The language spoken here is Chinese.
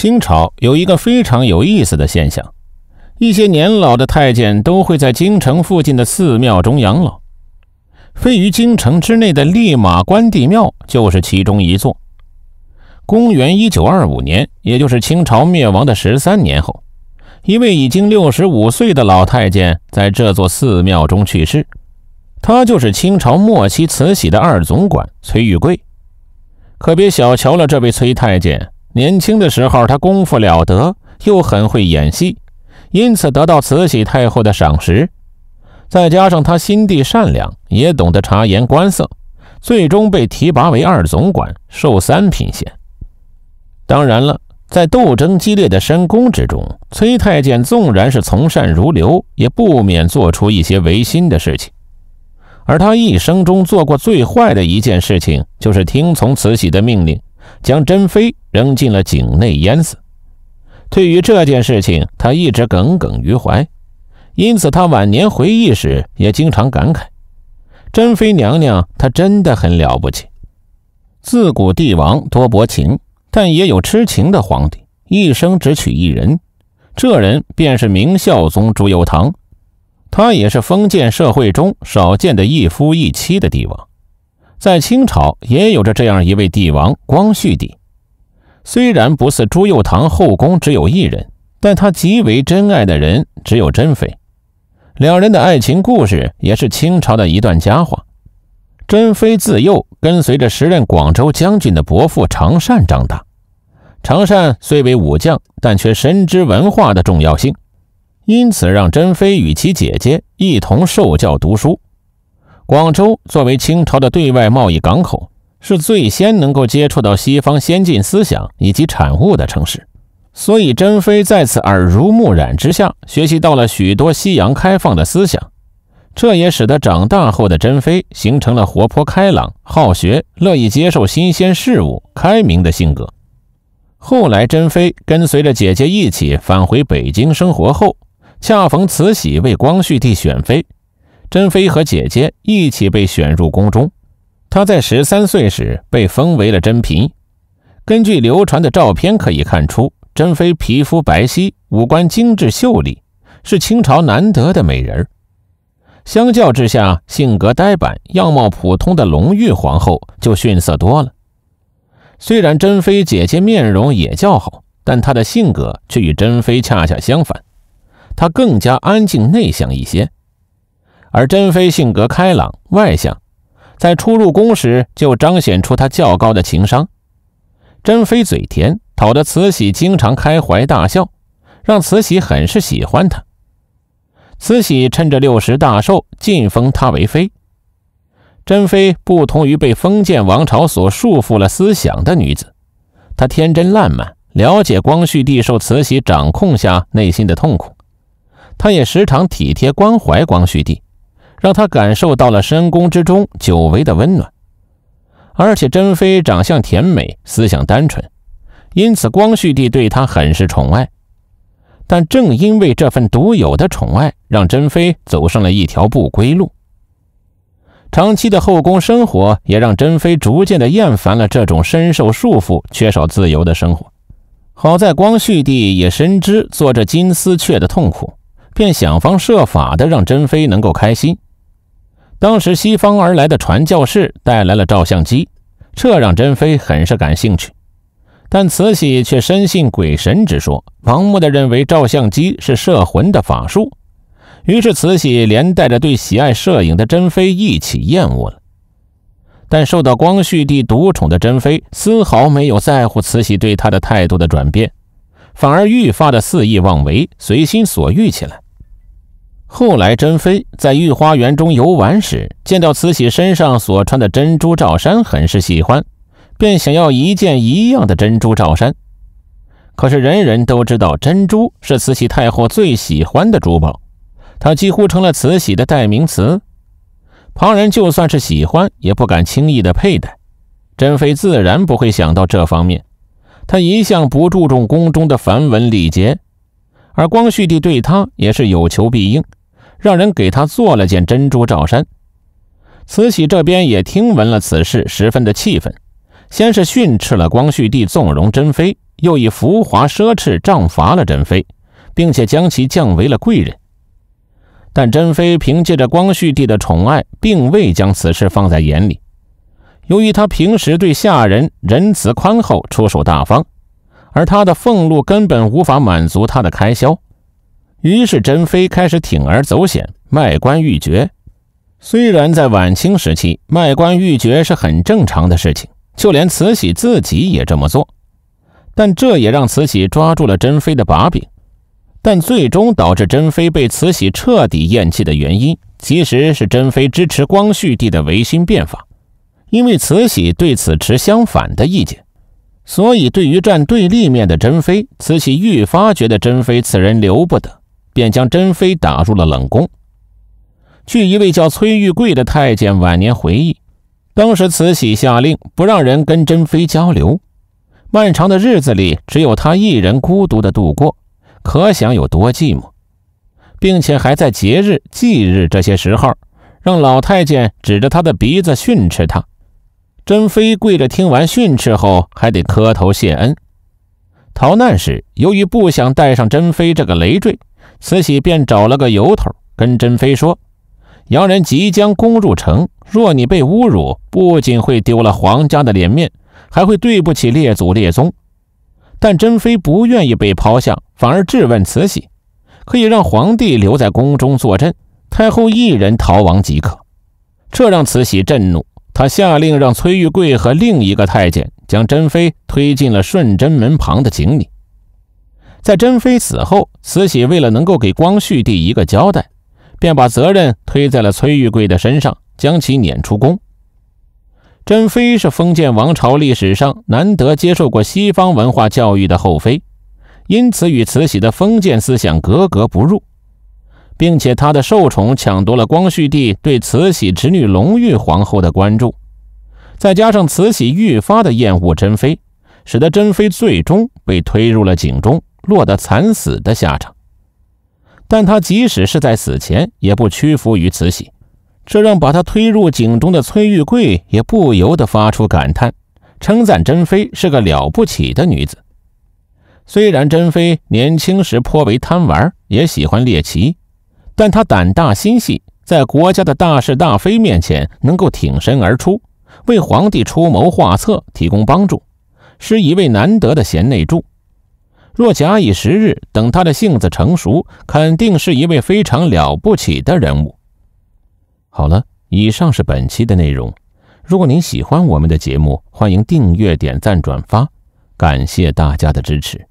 清朝有一个非常有意思的现象，一些年老的太监都会在京城附近的寺庙中养老。位于京城之内的立马关帝庙就是其中一座。公元一九二五年，也就是清朝灭亡的十三年后，一位已经六十五岁的老太监在这座寺庙中去世。他就是清朝末期慈禧的二总管崔玉贵。可别小瞧了这位崔太监。年轻的时候，他功夫了得，又很会演戏，因此得到慈禧太后的赏识。再加上他心地善良，也懂得察言观色，最终被提拔为二总管，授三品衔。当然了，在斗争激烈的深宫之中，崔太监纵然是从善如流，也不免做出一些违心的事情。而他一生中做过最坏的一件事情，就是听从慈禧的命令。将珍妃扔进了井内淹死。对于这件事情，他一直耿耿于怀，因此他晚年回忆时也经常感慨：珍妃娘娘她真的很了不起。自古帝王多薄情，但也有痴情的皇帝，一生只娶一人，这人便是明孝宗朱由樘，他也是封建社会中少见的一夫一妻的帝王。在清朝也有着这样一位帝王光绪帝，虽然不似朱佑樘后宫只有一人，但他极为珍爱的人只有珍妃。两人的爱情故事也是清朝的一段佳话。珍妃自幼跟随着时任广州将军的伯父常善长大，常善虽为武将，但却深知文化的重要性，因此让珍妃与其姐姐一同受教读书。广州作为清朝的对外贸易港口，是最先能够接触到西方先进思想以及产物的城市，所以珍妃在此耳濡目染之下，学习到了许多西洋开放的思想，这也使得长大后的珍妃形成了活泼开朗、好学、乐意接受新鲜事物、开明的性格。后来，珍妃跟随着姐姐一起返回北京生活后，恰逢慈禧为光绪帝选妃。珍妃和姐姐一起被选入宫中，她在十三岁时被封为了珍嫔。根据流传的照片可以看出，珍妃皮肤白皙，五官精致秀丽，是清朝难得的美人相较之下，性格呆板、样貌普通的隆裕皇后就逊色多了。虽然珍妃姐姐面容也较好，但她的性格却与珍妃恰恰相反，她更加安静内向一些。而珍妃性格开朗外向，在初入宫时就彰显出她较高的情商。珍妃嘴甜，讨得慈禧经常开怀大笑，让慈禧很是喜欢她。慈禧趁着六十大寿，晋封她为妃。珍妃不同于被封建王朝所束缚了思想的女子，她天真烂漫，了解光绪帝受慈禧掌控下内心的痛苦，她也时常体贴关怀光绪帝。让他感受到了深宫之中久违的温暖，而且珍妃长相甜美，思想单纯，因此光绪帝对她很是宠爱。但正因为这份独有的宠爱，让珍妃走上了一条不归路。长期的后宫生活也让珍妃逐渐的厌烦了这种深受束缚、缺少自由的生活。好在光绪帝也深知做着金丝雀的痛苦，便想方设法的让珍妃能够开心。当时西方而来的传教士带来了照相机，这让珍妃很是感兴趣。但慈禧却深信鬼神之说，盲目的认为照相机是摄魂的法术。于是慈禧连带着对喜爱摄影的珍妃一起厌恶了。但受到光绪帝独宠的珍妃丝毫没有在乎慈禧对她的态度的转变，反而愈发的肆意妄为，随心所欲起来。后来，珍妃在御花园中游玩时，见到慈禧身上所穿的珍珠罩衫，很是喜欢，便想要一件一样的珍珠罩衫。可是人人都知道，珍珠是慈禧太后最喜欢的珠宝，它几乎成了慈禧的代名词。旁人就算是喜欢，也不敢轻易的佩戴。珍妃自然不会想到这方面，她一向不注重宫中的繁文礼节，而光绪帝对她也是有求必应。让人给他做了件珍珠罩衫。慈禧这边也听闻了此事，十分的气愤，先是训斥了光绪帝纵容珍妃，又以浮华奢侈杖罚了珍妃，并且将其降为了贵人。但珍妃凭借着光绪帝的宠爱，并未将此事放在眼里。由于她平时对下人仁慈宽厚、出手大方，而她的俸禄根本无法满足她的开销，于是珍妃开始铤而走险，卖官鬻爵。虽然在晚清时期，卖官鬻爵是很正常的事情，就连慈禧自己也这么做，但这也让慈禧抓住了珍妃的把柄。但最终导致珍妃被慈禧彻底厌弃的原因，其实是珍妃支持光绪帝的维新变法。因为慈禧对此持相反的意见，所以对于站对立面的珍妃，慈禧愈发觉得珍妃此人留不得，便将珍妃打入了冷宫。据一位叫崔玉贵的太监晚年回忆，当时慈禧下令不让人跟珍妃交流，漫长的日子里只有他一人孤独的度过。可想有多寂寞，并且还在节日、忌日这些时候，让老太监指着他的鼻子训斥他。珍妃跪着听完训斥后，还得磕头谢恩。逃难时，由于不想带上珍妃这个累赘，慈禧便找了个由头，跟珍妃说：“洋人即将攻入城，若你被侮辱，不仅会丢了皇家的脸面，还会对不起列祖列宗。”但珍妃不愿意被抛下，反而质问慈禧：“可以让皇帝留在宫中坐镇，太后一人逃亡即可。”这让慈禧震怒，她下令让崔玉贵和另一个太监将珍妃推进了顺贞门旁的井里。在珍妃死后，慈禧为了能够给光绪帝一个交代，便把责任推在了崔玉贵的身上，将其撵出宫。珍妃是封建王朝历史上难得接受过西方文化教育的后妃，因此与慈禧的封建思想格格不入，并且她的受宠抢夺了光绪帝对慈禧侄女隆裕皇后的关注，再加上慈禧愈发的厌恶珍妃，使得珍妃最终被推入了井中，落得惨死的下场。但她即使是在死前，也不屈服于慈禧。这让把他推入井中的崔玉贵也不由得发出感叹，称赞珍妃是个了不起的女子。虽然珍妃年轻时颇为贪玩，也喜欢猎奇，但她胆大心细，在国家的大是大非面前能够挺身而出，为皇帝出谋划策，提供帮助，是一位难得的贤内助。若假以时日，等他的性子成熟，肯定是一位非常了不起的人物。好了，以上是本期的内容。如果您喜欢我们的节目，欢迎订阅、点赞、转发，感谢大家的支持。